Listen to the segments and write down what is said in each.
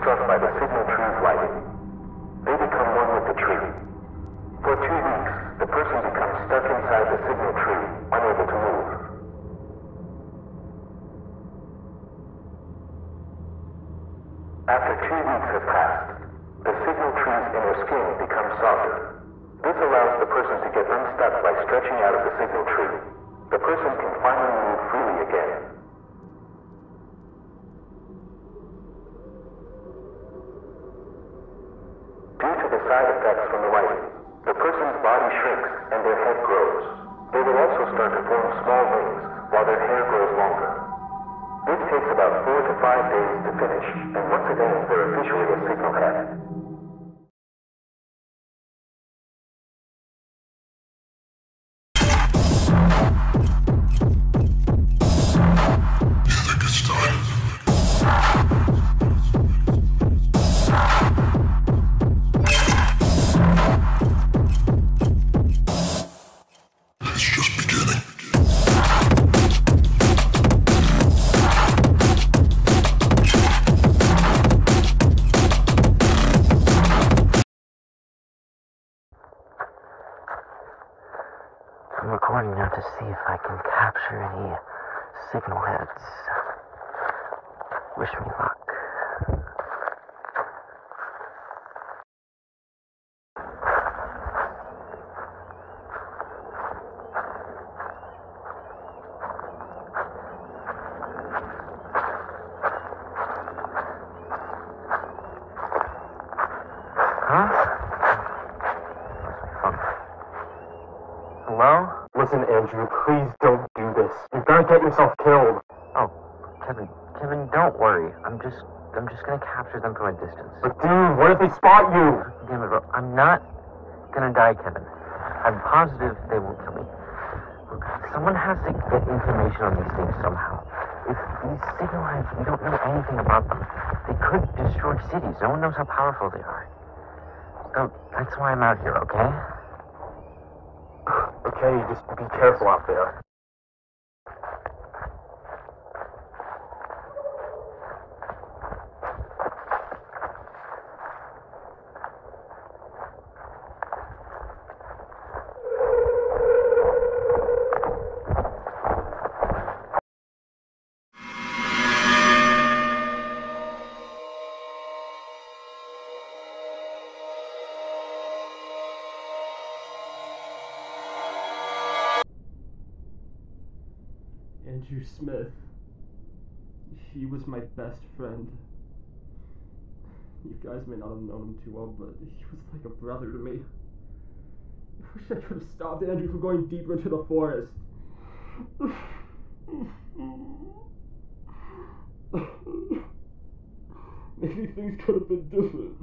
struck by the signal tree's lighting. They become one with the tree. For two weeks, the person becomes stuck inside the signal tree, unable to move. After two weeks have passed, the signal tree's inner skin becomes softer. This allows the person to get unstuck by stretching out of the signal tree. The person can finally move freely again. Due to the side effects from the lighting, the person's body shrinks and their head grows. They will also start to form small wings while their hair grows longer. This takes about four to five days to finish, and once again they're officially a signal head. I'm recording now to see if I can capture any signal heads. Wish me luck. Huh? Um, hello? Listen, Andrew, please don't do this. You're gonna get yourself killed. Oh, Kevin, Kevin, don't worry. I'm just, I'm just gonna capture them from a distance. But dude, what if they spot you? Damn it, bro. I'm not gonna die, Kevin. I'm positive they won't kill me. Someone has to get information on these things somehow. If these signal heads, we don't know anything about them. They could destroy cities. No one knows how powerful they are. So that's why I'm out here, okay? Okay, just be careful out there. Andrew Smith. He was my best friend. You guys may not have known him too well, but he was like a brother to me. I wish I could have stopped Andrew from going deeper into the forest. Maybe things could have been different.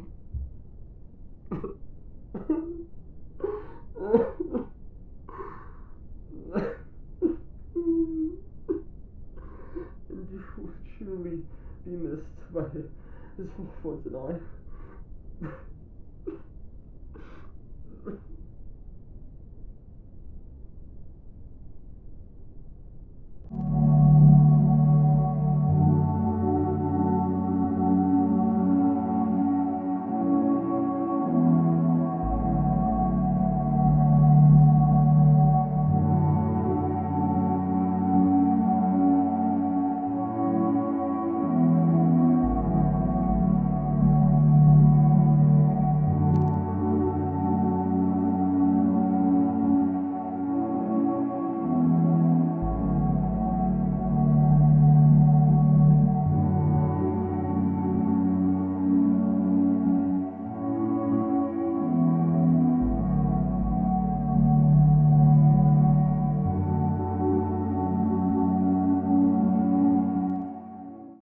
and you will truly be missed by his loved ones